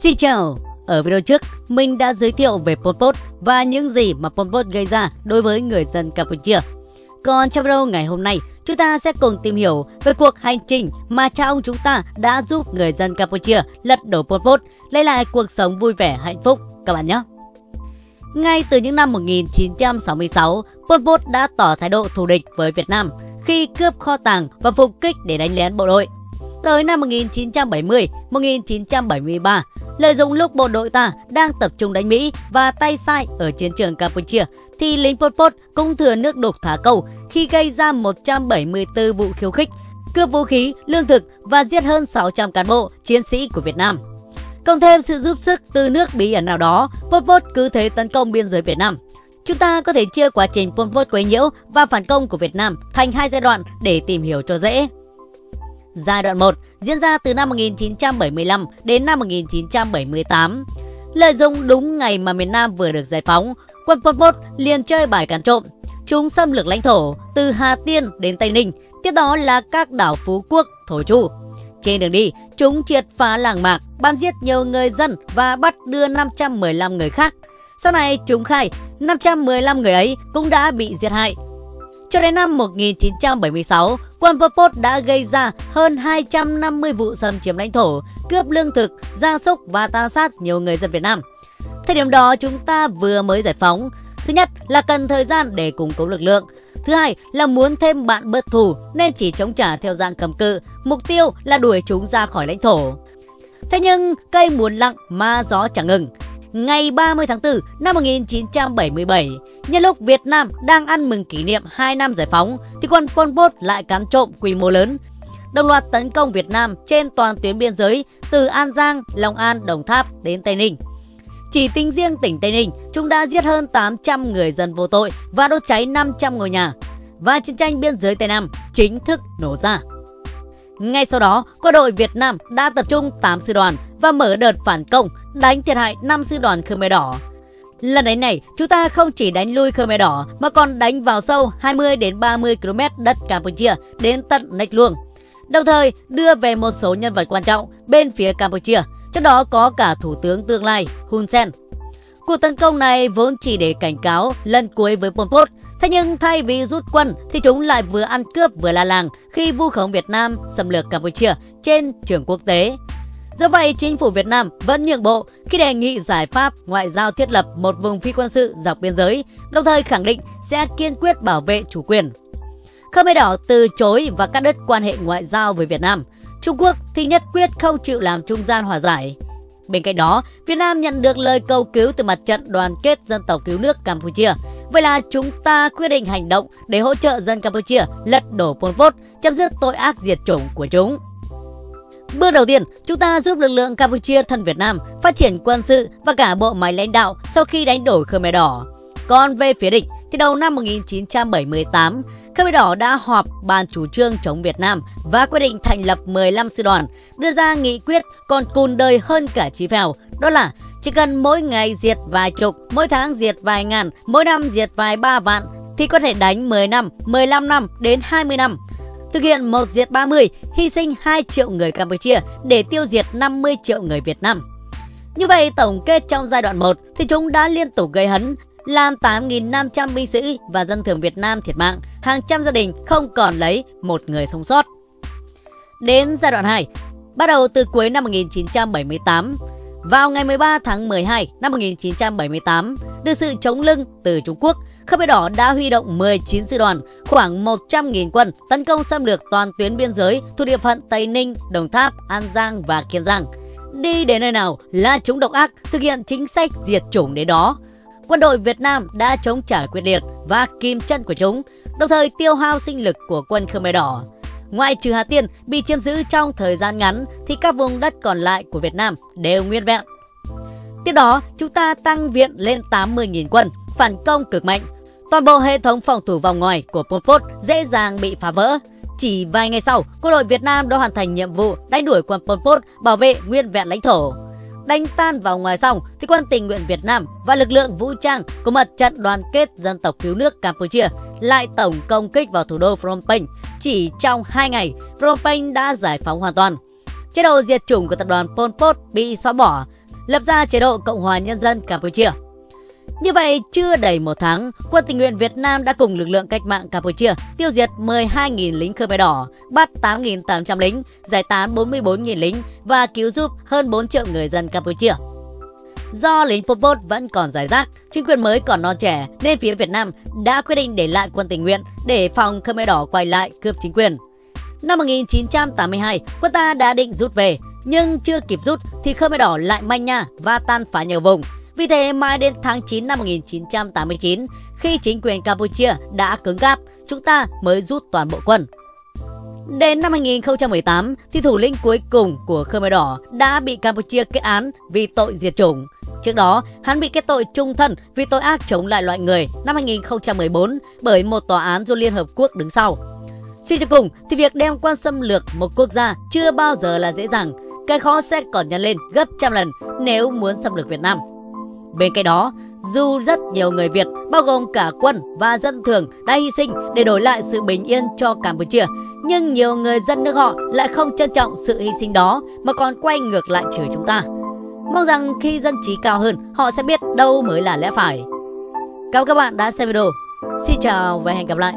Xin chào! Ở video trước, mình đã giới thiệu về Pol Pot và những gì mà Pol Pot gây ra đối với người dân Campuchia. Còn trong video ngày hôm nay, chúng ta sẽ cùng tìm hiểu về cuộc hành trình mà cha ông chúng ta đã giúp người dân Campuchia lật đổ Pol Pot, lấy lại cuộc sống vui vẻ hạnh phúc các bạn nhé. Ngay từ những năm 1966, Pol Pot đã tỏ thái độ thù địch với Việt Nam khi cướp kho tàng và phục kích để đánh lén bộ đội. Tới năm 1970, 1973, lợi dụng lúc bộ đội ta đang tập trung đánh Mỹ và tay sai ở chiến trường Campuchia, thì lính Pol Pot cũng thừa nước đục thả câu khi gây ra 174 vụ khiêu khích, cướp vũ khí, lương thực và giết hơn 600 cán bộ, chiến sĩ của Việt Nam. Cộng thêm sự giúp sức từ nước bí ẩn nào đó, Pol Pot cứ thế tấn công biên giới Việt Nam. Chúng ta có thể chia quá trình Pol Pot quấy nhiễu và phản công của Việt Nam thành hai giai đoạn để tìm hiểu cho dễ. Giai đoạn 1 diễn ra từ năm 1975 đến năm 1978. Lợi dụng đúng ngày mà miền Nam vừa được giải phóng, quân Pol Pot liền chơi bài càn trộm. Chúng xâm lược lãnh thổ từ Hà Tiên đến Tây Ninh, tiếp đó là các đảo Phú Quốc, Thổ Chu. Trên đường đi, chúng triệt phá làng mạc, bắn giết nhiều người dân và bắt đưa 515 người khác. Sau này, chúng khai 515 người ấy cũng đã bị giết hại. Cho đến năm 1976, quân Pol Pot đã gây ra hơn 250 vụ xâm chiếm lãnh thổ, cướp lương thực, gia súc và tàn sát nhiều người dân Việt Nam. Thời điểm đó chúng ta vừa mới giải phóng. Thứ nhất là cần thời gian để củng cố lực lượng. Thứ hai là muốn thêm bạn bớt thù nên chỉ chống trả theo dạng cầm cự, mục tiêu là đuổi chúng ra khỏi lãnh thổ. Thế nhưng cây muốn lặng mà gió chẳng ngừng. Ngày 30 tháng 4 năm 1977, nhân lúc Việt Nam đang ăn mừng kỷ niệm 2 năm giải phóng, thì quân Pol Pot lại cắn trộm quy mô lớn. Đồng loạt tấn công Việt Nam trên toàn tuyến biên giới từ An Giang, Long An, Đồng Tháp đến Tây Ninh. Chỉ tính riêng tỉnh Tây Ninh, chúng đã giết hơn 800 người dân vô tội và đốt cháy 500 ngôi nhà. Và chiến tranh biên giới Tây Nam chính thức nổ ra. Ngay sau đó, quân đội Việt Nam đã tập trung 8 sư đoàn và mở đợt phản công đánh thiệt hại 5 sư đoàn Khmer Đỏ. Lần đánh này, chúng ta không chỉ đánh lui Khmer Đỏ mà còn đánh vào sâu 20 đến 30 km đất Campuchia đến tận Nách Luông. Đồng thời đưa về một số nhân vật quan trọng bên phía Campuchia, trong đó có cả Thủ tướng tương lai Hun Sen. Cuộc tấn công này vốn chỉ để cảnh cáo lần cuối với Pol Pot, thế nhưng thay vì rút quân thì chúng lại vừa ăn cướp vừa la làng khi vu khống Việt Nam xâm lược Campuchia trên trường quốc tế. Do vậy, chính phủ Việt Nam vẫn nhượng bộ khi đề nghị giải pháp ngoại giao thiết lập một vùng phi quân sự dọc biên giới, đồng thời khẳng định sẽ kiên quyết bảo vệ chủ quyền. Khmer Đỏ từ chối và cắt đứt quan hệ ngoại giao với Việt Nam. Trung Quốc thì nhất quyết không chịu làm trung gian hòa giải. Bên cạnh đó, Việt Nam nhận được lời cầu cứu từ mặt trận đoàn kết dân tộc cứu nước Campuchia. Vậy là chúng ta quyết định hành động để hỗ trợ dân Campuchia lật đổ Pol Pot, chấm dứt tội ác diệt chủng của chúng. Bước đầu tiên, chúng ta giúp lực lượng Campuchia thân Việt Nam phát triển quân sự và cả bộ máy lãnh đạo sau khi đánh đổ Khmer Đỏ. Còn về phía địch, thì đầu năm 1978, Khmer Đỏ đã họp bàn chủ trương chống Việt Nam và quyết định thành lập 15 sư đoàn, đưa ra nghị quyết còn cùn đời hơn cả chí phèo, đó là chỉ cần mỗi ngày diệt vài chục, mỗi tháng diệt vài ngàn, mỗi năm diệt vài ba vạn thì có thể đánh 10 năm, 15 năm đến 20 năm thực hiện một diệt 30, hy sinh 2 triệu người Campuchia để tiêu diệt 50 triệu người Việt Nam. Như vậy, tổng kết trong giai đoạn 1 thì chúng đã liên tục gây hấn, làm 8.500 binh sĩ và dân thường Việt Nam thiệt mạng, hàng trăm gia đình không còn lấy một người sống sót. Đến giai đoạn 2, bắt đầu từ cuối năm 1978, vào ngày 13 tháng 12 năm 1978, được sự chống lưng từ Trung Quốc, Khmer Đỏ đã huy động 19 sư đoàn, khoảng 100.000 quân tấn công xâm lược toàn tuyến biên giới thuộc địa phận Tây Ninh, Đồng Tháp, An Giang và Kiên Giang. Đi đến nơi nào là chúng độc ác thực hiện chính sách diệt chủng đến đó. Quân đội Việt Nam đã chống trả quyết liệt và kim chân của chúng, đồng thời tiêu hao sinh lực của quân Khmer Đỏ. Ngoại trừ Hà Tiên bị chiếm giữ trong thời gian ngắn thì các vùng đất còn lại của Việt Nam đều nguyên vẹn. Tiếp đó, chúng ta tăng viện lên 80.000 quân, phản công cực mạnh, Toàn bộ hệ thống phòng thủ vòng ngoài của Pol Pot dễ dàng bị phá vỡ. Chỉ vài ngày sau, quân đội Việt Nam đã hoàn thành nhiệm vụ đánh đuổi quân Pol Pot bảo vệ nguyên vẹn lãnh thổ. Đánh tan vào ngoài xong thì quân tình nguyện Việt Nam và lực lượng vũ trang của mặt trận đoàn kết dân tộc cứu nước Campuchia lại tổng công kích vào thủ đô Phnom Penh. Chỉ trong 2 ngày, Phnom Penh đã giải phóng hoàn toàn. Chế độ diệt chủng của tập đoàn Pol Pot bị xóa bỏ. lập ra chế độ Cộng hòa Nhân dân Campuchia. Như vậy, chưa đầy một tháng, quân tình nguyện Việt Nam đã cùng lực lượng cách mạng Campuchia tiêu diệt 12.000 lính Khmer Đỏ, bắt 8.800 lính, giải tán 44.000 lính và cứu giúp hơn 4 triệu người dân Campuchia. Do lính Pol Pot vẫn còn giải rác, chính quyền mới còn non trẻ nên phía Việt Nam đã quyết định để lại quân tình nguyện để phòng Khmer Đỏ quay lại cướp chính quyền. Năm 1982, quân ta đã định rút về, nhưng chưa kịp rút thì Khmer Đỏ lại manh nha và tan phá nhiều vùng. Vì thế mãi đến tháng 9 năm 1989, khi chính quyền Campuchia đã cứng gáp, chúng ta mới rút toàn bộ quân. Đến năm 2018 thì thủ lĩnh cuối cùng của Khmer Đỏ đã bị Campuchia kết án vì tội diệt chủng. Trước đó, hắn bị kết tội trung thân vì tội ác chống lại loại người năm 2014 bởi một tòa án do Liên Hợp Quốc đứng sau. Suy cho cùng thì việc đem quan xâm lược một quốc gia chưa bao giờ là dễ dàng. Cái khó sẽ còn nhân lên gấp trăm lần nếu muốn xâm lược Việt Nam. Bên cạnh đó, dù rất nhiều người Việt, bao gồm cả quân và dân thường đã hy sinh để đổi lại sự bình yên cho Campuchia, nhưng nhiều người dân nước họ lại không trân trọng sự hy sinh đó mà còn quay ngược lại chửi chúng ta. Mong rằng khi dân trí cao hơn, họ sẽ biết đâu mới là lẽ phải. Cảm ơn các bạn đã xem video. Xin chào và hẹn gặp lại.